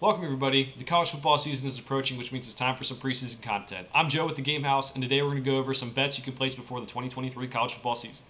Welcome, everybody. The college football season is approaching, which means it's time for some preseason content. I'm Joe with the Game Haus, and today we're going to go over some bets you can place before the 2023 college football season.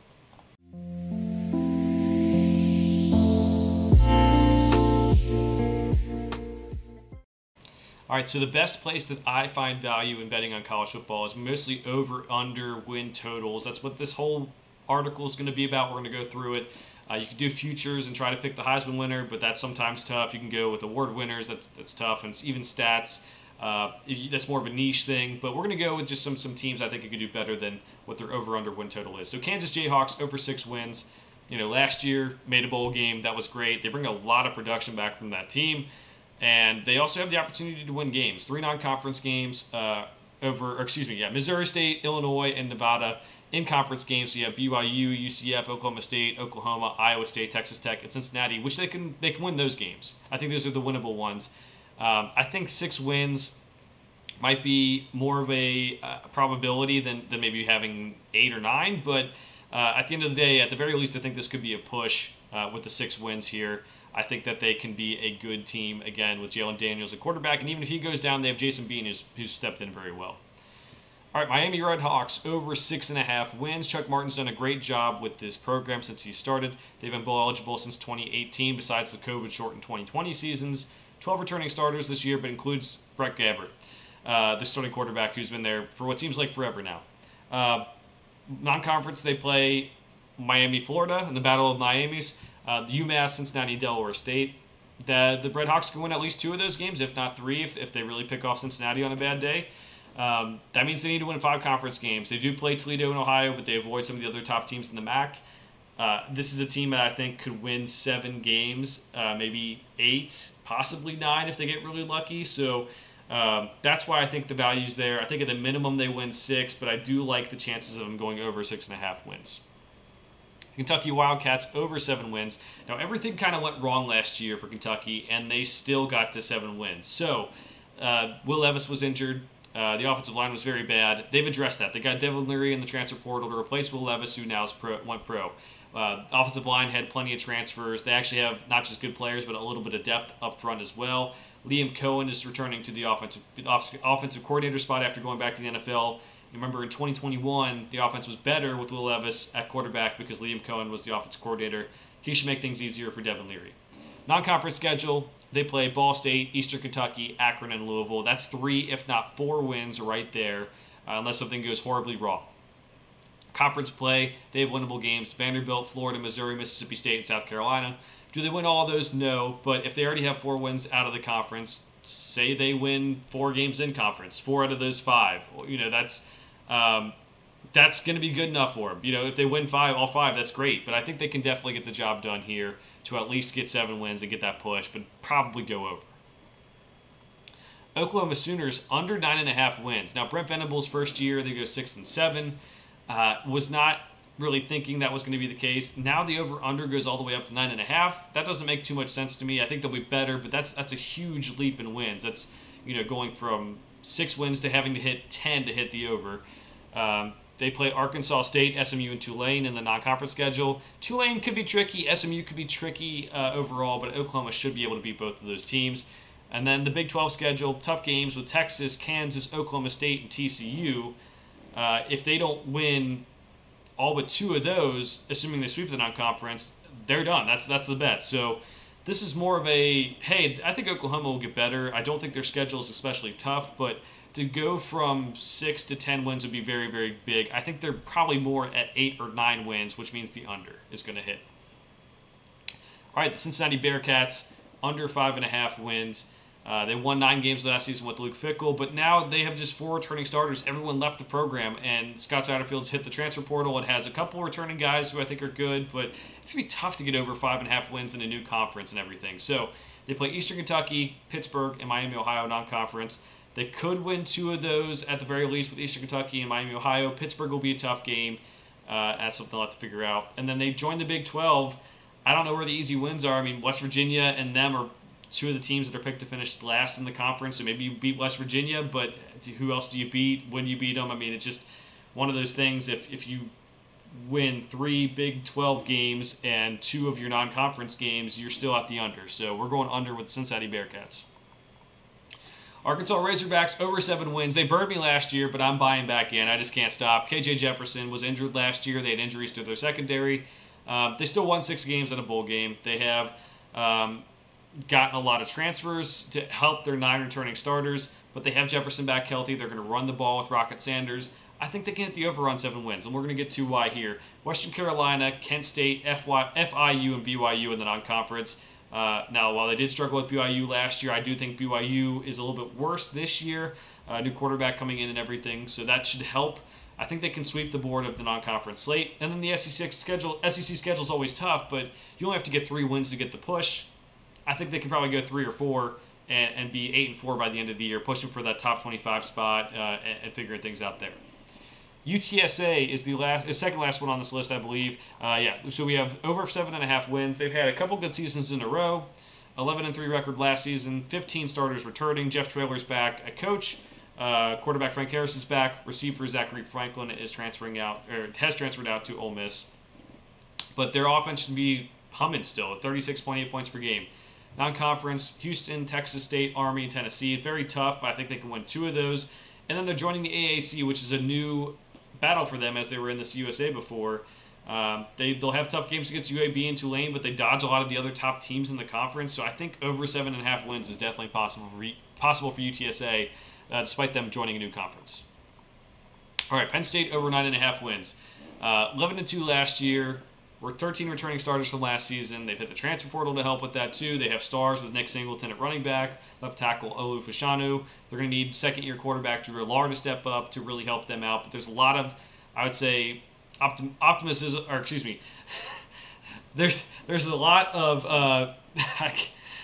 All right, so the best place that I find value in betting on college football is mostly over under win totals. That's what this whole article is going to be about. We're going to go through it. Uh, you can do futures and try to pick the Heisman winner, but that's sometimes tough. You can go with award winners. That's that's tough, and it's even stats. Uh, that's more of a niche thing, but we're going to go with just some some teams I think you could do better than what their over under win total is. So Kansas Jayhawks over six wins. You know, last year made a bowl game. That was great. They bring a lot of production back from that team. And they also have the opportunity to win games, three non-conference games uh, over, excuse me, yeah, Missouri State, Illinois, and Nevada in conference games. So you have BYU, UCF, Oklahoma State, Oklahoma, Iowa State, Texas Tech, and Cincinnati, which they can they can win those games. I think those are the winnable ones. Um, I think six wins might be more of a uh, probability than, than maybe having eight or nine, but uh, at the end of the day, at the very least, I think this could be a push uh, with the six wins here. I think that they can be a good team again with Jalon Daniels at quarterback, and even if he goes down, they have Jason Bean who's, who's stepped in very well. All right, Miami Redhawks over six and a half wins. Chuck Martin's done a great job with this program since he started. They've been bowl eligible since 2018, besides the COVID shortened 2020 seasons. 12 returning starters this year, but includes Brett Gabbert, uh, the starting quarterback who's been there for what seems like forever now. Uh, non conference, they play Miami, Florida, in the Battle of Miami's. Uh, UMass, Cincinnati, Delaware State. The the Red Hawks can win at least two of those games, if not three, if, if they really pick off Cincinnati on a bad day. Um, that means they need to win five conference games. They do play Toledo and Ohio, but they avoid some of the other top teams in the MAC. Uh, this is a team that I think could win seven games, uh, maybe eight, possibly nine if they get really lucky. So um, that's why I think the value's there. I think at a minimum they win six, but I do like the chances of them going over six and a half wins. Kentucky Wildcats over seven wins. Now, everything kind of went wrong last year for Kentucky, and they still got to seven wins. So, uh, Will Levis was injured. Uh, the offensive line was very bad. They've addressed that. They got Devin Leary in the transfer portal to replace Will Levis, who now pro, went pro. Uh, offensive line had plenty of transfers. They actually have not just good players, but a little bit of depth up front as well. Liam Coen is returning to the offensive offensive coordinator spot after going back to the NFL. Remember in 2021, the offense was better with Will Levis at quarterback because Liam Coen was the offensive coordinator. He should make things easier for Devin Leary. Non conference schedule, they play Ball State, Eastern Kentucky, Akron, and Louisville. That's three, if not four wins right there, uh, unless something goes horribly wrong. Conference play, they have winnable games Vanderbilt, Florida, Missouri, Mississippi State, and South Carolina. Do they win all those? No. But if they already have four wins out of the conference, say they win four games in conference, four out of those five, you know, that's um, that's going to be good enough for them. You know, if they win five, all five, that's great. But I think they can definitely get the job done here to at least get seven wins and get that push, but probably go over. Oklahoma Sooners under nine and a half wins. Now Brent Venables' first year, they go six and seven. Uh, was not really thinking that was going to be the case. Now the over under goes all the way up to nine and a half. That doesn't make too much sense to me. I think they'll be better, but that's that's a huge leap in wins. That's you know going from six wins to having to hit ten to hit the over. Um, they play Arkansas State, SMU, and Tulane in the non-conference schedule. Tulane could be tricky. SMU could be tricky uh, overall, but Oklahoma should be able to beat both of those teams. And then the Big 12 schedule, tough games with Texas, Kansas, Oklahoma State, and TCU. Uh, if they don't win all but two of those, assuming they sweep the non-conference, they're done. That's that's the bet. So this is more of a hey, I think Oklahoma will get better. I don't think their schedule is especially tough, but to go from six to ten wins would be very, very big. I think they're probably more at eight or nine wins, which means the under is going to hit. All right, the Cincinnati Bearcats under five and a half wins. Uh, they won nine games last season with Luke Fickell, but now they have just four returning starters. Everyone left the program, and Scott Satterfield's hit the transfer portal and has a couple returning guys who I think are good, but it's going to be tough to get over five and a half wins in a new conference and everything. So they play Eastern Kentucky, Pittsburgh, and Miami, Ohio non conference. They could win two of those at the very least with Eastern Kentucky and Miami, Ohio. Pittsburgh will be a tough game. Uh, that's something they'll have to figure out. And then they join the Big 12. I don't know where the easy wins are. I mean, West Virginia and them are two of the teams that are picked to finish last in the conference. So maybe you beat West Virginia, but who else do you beat? When you beat them? I mean, it's just one of those things. If, if you win three Big 12 games and two of your non conference games, you're still at the under. So we're going under with Cincinnati Bearcats. Arkansas Razorbacks over seven wins. They burned me last year, but I'm buying back in. I just can't stop. KJ Jefferson was injured last year. They had injuries to their secondary. Um, they still won six games in a bowl game. They have um, gotten a lot of transfers to help their nine returning starters, but they have Jefferson back healthy. They're going to run the ball with Rocket Sanders. I think they can hit the over on seven wins, and we're going to get to why here. Western Carolina, Kent State, FY, FIU, and BYU in the non conference. Uh, now, while they did struggle with BYU last year, I do think BYU is a little bit worse this year. Uh, new quarterback coming in and everything, so that should help. I think they can sweep the board of the non-conference slate, and then the SEC schedule. SEC schedule is always tough, but you only have to get three wins to get the push. I think they can probably go three or four and, and be eight and four by the end of the year, pushing for that top 25 spot uh, and, and figuring things out there. UTSA is the last, second last one on this list, I believe. Uh, yeah, so we have over seven and a half wins. They've had a couple good seasons in a row. 11 and 3 record last season, 15 starters returning. Jeff Traylor's back at coach. Uh, quarterback Frank Harris is back. Receiver Zakhari Franklin is transferring out, or has transferred out to Ole Miss. But their offense should be humming still at 36.8 points per game. Non conference, Houston, Texas State, Army, Tennessee. Very tough, but I think they can win two of those. And then they're joining the AAC, which is a new battle for them as they were in this USA before. Um, they they'll have tough games against UAB and Tulane, but they dodge a lot of the other top teams in the conference. So I think over seven and a half wins is definitely possible for possible for UTSA, uh, despite them joining a new conference. All right, Penn State over nine and a half wins, uh, eleven and two last year. We're 13 returning starters from last season. They've hit the transfer portal to help with that too. They have stars with Nick Singleton at running back, left tackle Olu Fashanu. They're going to need second year quarterback Drew Allar to step up to really help them out. But there's a lot of, I would say, optim- optimism, or excuse me, there's there's a lot of uh,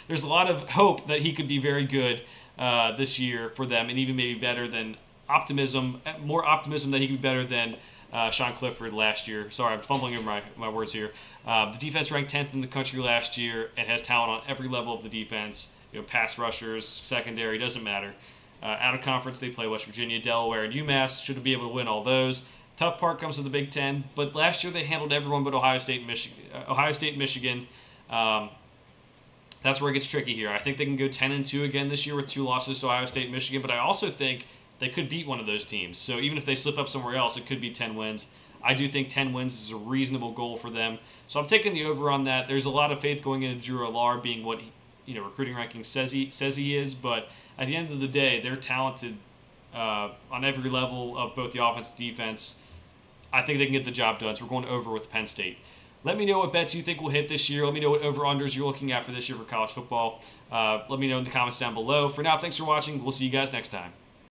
there's a lot of hope that he could be very good uh, this year for them, and even maybe better than optimism, more optimism that he could be better than uh, Sean Clifford last year. Sorry, I'm fumbling over my, my words here. Uh, the defense ranked 10th in the country last year and has talent on every level of the defense. You know, pass rushers, secondary, doesn't matter. Uh, out of conference, they play West Virginia, Delaware, and UMass. Should be able to win all those. Tough part comes with the Big Ten, but last year they handled everyone but Ohio State and Michigan. Uh, Ohio State Michigan. Um, that's where it gets tricky here. I think they can go 10 and 2 again this year with two losses to Ohio State and Michigan, but I also think they could beat one of those teams. So even if they slip up somewhere else, it could be 10 wins. I do think 10 wins is a reasonable goal for them. So I'm taking the over on that. There's a lot of faith going into Drew Allar being what he, you know recruiting ranking says he says he is, but at the end of the day, they're talented uh, on every level of both the offense and defense. I think they can get the job done. So we're going over with Penn State. Let me know what bets you think will hit this year. Let me know what over unders you're looking at for this year for college football. Uh, let me know in the comments down below. For now, thanks for watching. We'll see you guys next time.